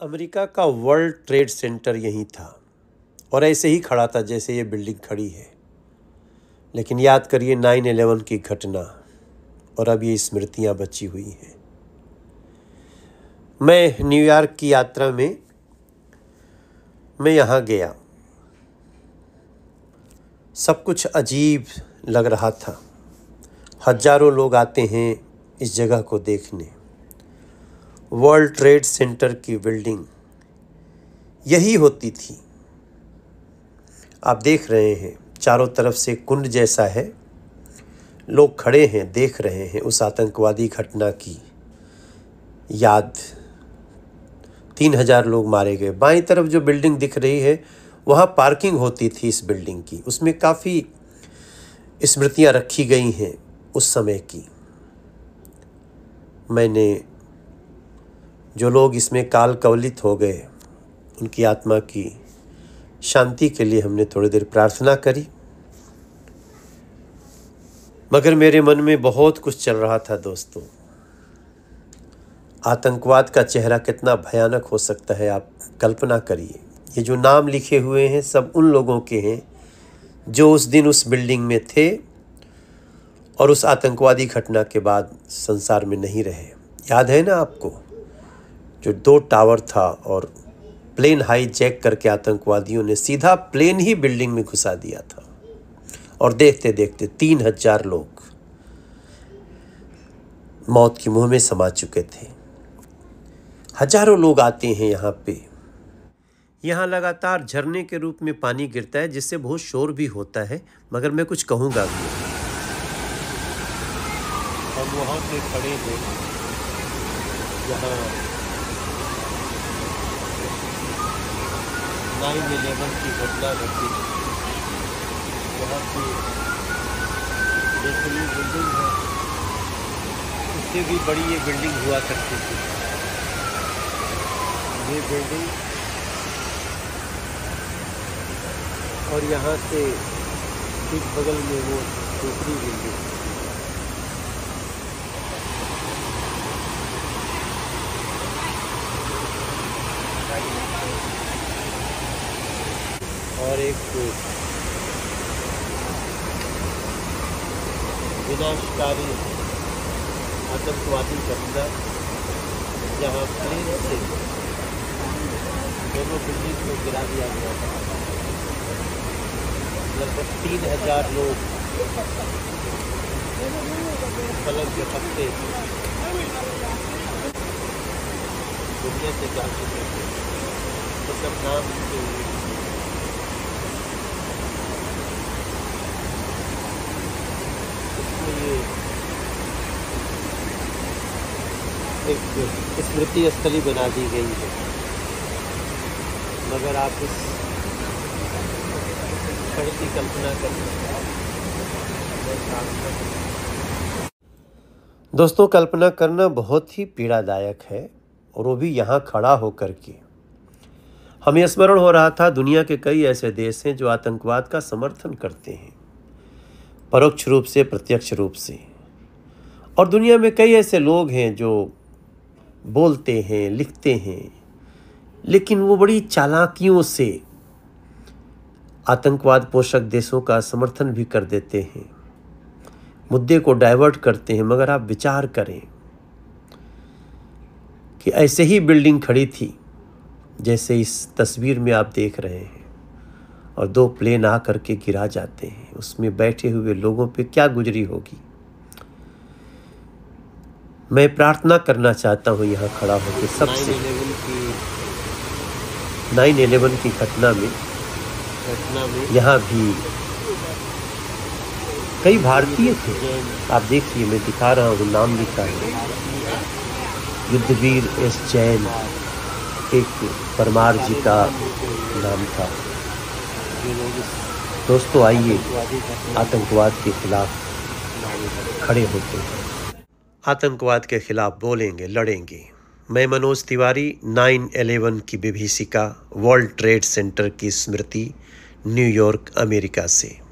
America का world Trade centre यहीं था और ऐसे ही खड़ा था जैसे ये बिल्डिंग खड़ी है। लेकिन याद करिए नाइन एलेवन की घटना और अब ये स्मृतियाँ बची हुई हैं। मैं न्यूयॉर्क की यात्रा में, मैं यहाँ गया। सब कुछ अजीब लग रहा था। हज़ारों लोग आते हैं इस जगह को देखने। वर्ल्ड ट्रेड सेंटर की बिल्डिंग यही होती थी। आप देख रहे हैं, चारों तरफ़ से कुंड जैसा है। लोग खड़े हैं, देख रहे हैं उस आतंकवादी घटना की। याद, तीन हज़ार लोग मारे गए। बाईं तरफ़ जो बिल्डिंग दिख रही है, वहाँ पार्किंग होती थी इस बिल्डिंग की। उसमें काफ़ी स्मृतियाँ रखी गई हैं उस समय की। मैंने जो लोग इसमें काल कवलित हो गए, उनकी आत्मा की शांति के लिए हमने थोड़ी देर प्रार्थना करी। मगर मेरे मन में बहुत कुछ चल रहा था दोस्तों। आतंकवाद का चेहरा कितना भयानक हो सकता है, आप कल्पना करिए। ये जो नाम लिखे हुए हैं, सब उन लोगों के हैं, जो उस दिन उस बिल्डिंग में थे और उस आतंकवादी घटना के बाद संसार में नहीं रहे। याद है ना आपको? जो दो टावर था और प्लेन हाई जैक करके आतंकवादियों ने सीधा प्लेन ही बिल्डिंग में घुसा दिया था। और देखते देखते तीन हज़ार लोग मौत के मुँह में समा चुके थे। हज़ारों लोग आते हैं यहाँ पे। यहाँ लगातार झरने के रूप में पानी गिरता है, जिससे बहुत शोर भी होता है, मगर मैं कुछ कहूँगा भी। हम वहाँ पे खड़े हैं। जहाँ नाइन इलेवन की घटना घटी यहाँ की दूसरी बिल्डिंग है, उससे भी बड़ी ये बिल्डिंग हुआ करती थी। ये बिल्डिंग और यहाँ से ठीक बगल में वो दूसरी बिल्डिंग और एक विनाशकारी आतंकवादी घटना जहाँ प्लेन से दोनों बिल्डिंग को गिरा दिया गया था। लगभग तीन हज़ार लोग फलक के पत्ते दुनिया से जा चुके थे। मतलब नाम के एक स्मृति स्थली बना दी गई है। मगर आप इस क्षण की कल्पना कर दोस्तों, कल्पना करना बहुत ही पीड़ादायक है और वो भी यहाँ खड़ा होकर के। हमें स्मरण हो रहा था, दुनिया के कई ऐसे देश हैं जो आतंकवाद का समर्थन करते हैं, परोक्ष रूप से, प्रत्यक्ष रूप से। और दुनिया में कई ऐसे लोग हैं जो बोलते हैं, लिखते हैं। लेकिन वो बड़ी चालाकियों से आतंकवाद पोषक देशों का समर्थन भी कर देते हैं। मुद्दे को डाइवर्ट करते हैं, मगर आप विचार करें कि ऐसे ही बिल्डिंग खड़ी थी, जैसे इस तस्वीर में आप देख रहे हैं, और दो प्लेन आ करके गिरा जाते हैं। उसमें बैठे हुए लोगों पे क्या गुजरी होगी? मैं प्रार्थना करना चाहता हूँ यहाँ खड़ा होकर सबसे। नाइन एलेवन की घटना में घटना में। यहाँ भी कई भारतीय थे। आप देखिए मैं दिखा रहा हूँ नाम लिखा है। युद्धवीर एस जैन एक परमार जी का नाम था। दोस्तों आइए आतंकवाद के खिलाफ खड़े होते हैं। आतंकवाद के खिलाफ बोलेंगे, लड़ेंगे। मैं मनोज तिवारी, नाइन एलेवन की विभीषिका, वर्ल्ड ट्रेड सेंटर की स्मृति, न्यूयॉर्क, अमेरिका से।